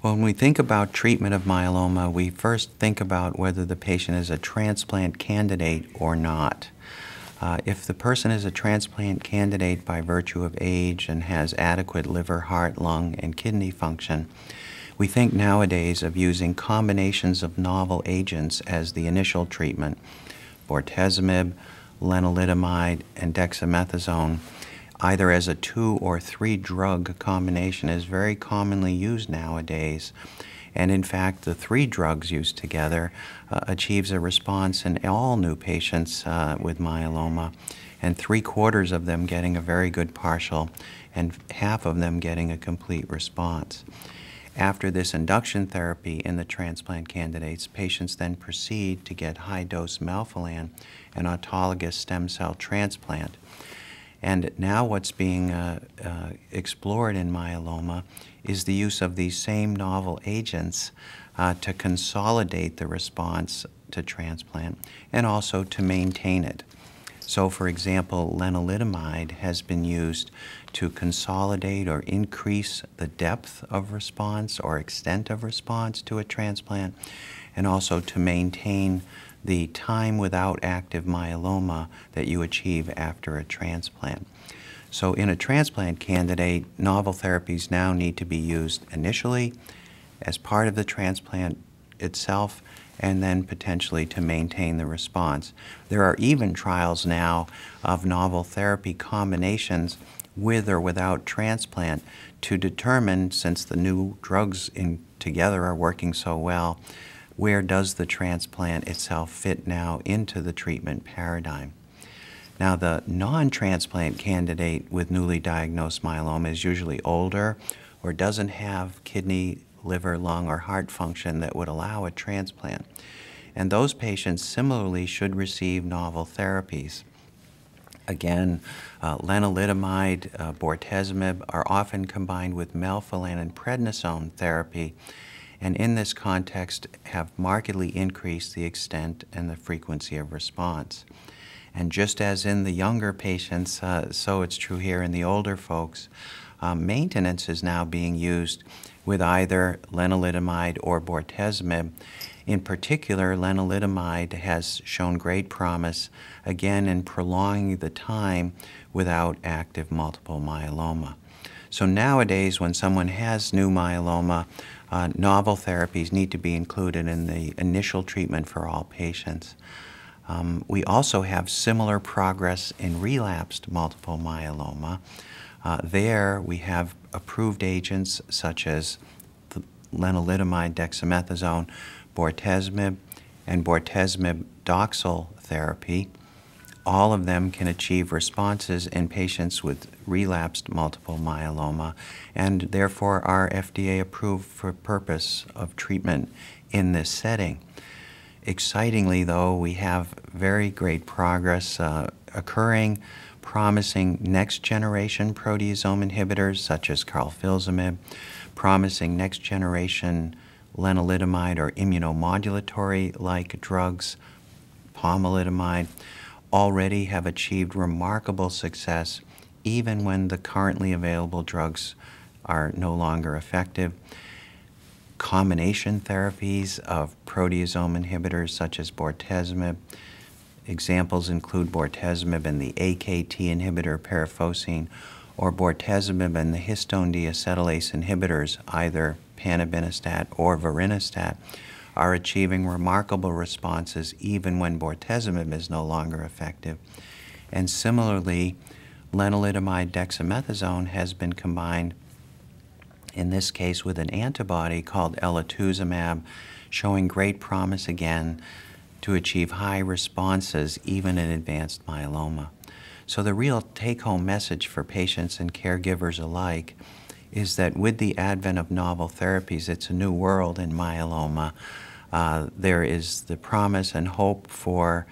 When we think about treatment of myeloma, we first think about whether the patient is a transplant candidate or not. Uh, if the person is a transplant candidate by virtue of age and has adequate liver, heart, lung, and kidney function, we think nowadays of using combinations of novel agents as the initial treatment, bortezomib, lenalidomide, and dexamethasone either as a two or three drug combination is very commonly used nowadays. And in fact, the three drugs used together uh, achieves a response in all new patients uh, with myeloma, and three quarters of them getting a very good partial, and half of them getting a complete response. After this induction therapy in the transplant candidates, patients then proceed to get high dose melphalan, an autologous stem cell transplant. And now what's being uh, uh, explored in myeloma is the use of these same novel agents uh, to consolidate the response to transplant and also to maintain it. So, for example, lenalidomide has been used to consolidate or increase the depth of response or extent of response to a transplant, and also to maintain the time without active myeloma that you achieve after a transplant. So in a transplant candidate, novel therapies now need to be used initially as part of the transplant itself and then potentially to maintain the response. There are even trials now of novel therapy combinations with or without transplant to determine, since the new drugs in, together are working so well, where does the transplant itself fit now into the treatment paradigm? Now, the non transplant candidate with newly diagnosed myeloma is usually older or doesn't have kidney, liver, lung, or heart function that would allow a transplant. And those patients similarly should receive novel therapies. Again, uh, lenalidomide, uh, bortezomib are often combined with melphalan and prednisone therapy and in this context have markedly increased the extent and the frequency of response. And just as in the younger patients, uh, so it's true here in the older folks, um, maintenance is now being used with either lenalidomide or bortezomib. In particular, lenalidomide has shown great promise, again, in prolonging the time without active multiple myeloma. So nowadays, when someone has new myeloma, uh, novel therapies need to be included in the initial treatment for all patients. Um, we also have similar progress in relapsed multiple myeloma. Uh, there, we have approved agents such as lenalidomide, dexamethasone, bortezomib, and bortezomib Doxil therapy all of them can achieve responses in patients with relapsed multiple myeloma and therefore are FDA approved for purpose of treatment in this setting. Excitingly, though, we have very great progress uh, occurring, promising next generation proteasome inhibitors such as carfilzomib, promising next generation lenalidomide or immunomodulatory like drugs, pomalidomide already have achieved remarkable success even when the currently available drugs are no longer effective. Combination therapies of proteasome inhibitors such as bortezomib. Examples include bortezomib and the AKT inhibitor perifosine, or bortezomib and the histone deacetylase inhibitors, either panobinostat or vorinostat are achieving remarkable responses even when bortezomib is no longer effective. And similarly, lenalidomide dexamethasone has been combined, in this case, with an antibody called elotuzumab, showing great promise again to achieve high responses even in advanced myeloma. So the real take-home message for patients and caregivers alike is that with the advent of novel therapies, it's a new world in myeloma. Uh, there is the promise and hope for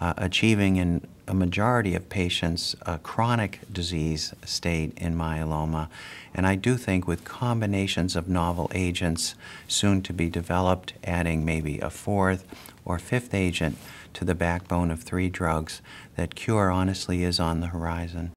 uh, achieving in a majority of patients a chronic disease state in myeloma. And I do think with combinations of novel agents soon to be developed, adding maybe a fourth or fifth agent to the backbone of three drugs, that cure honestly is on the horizon.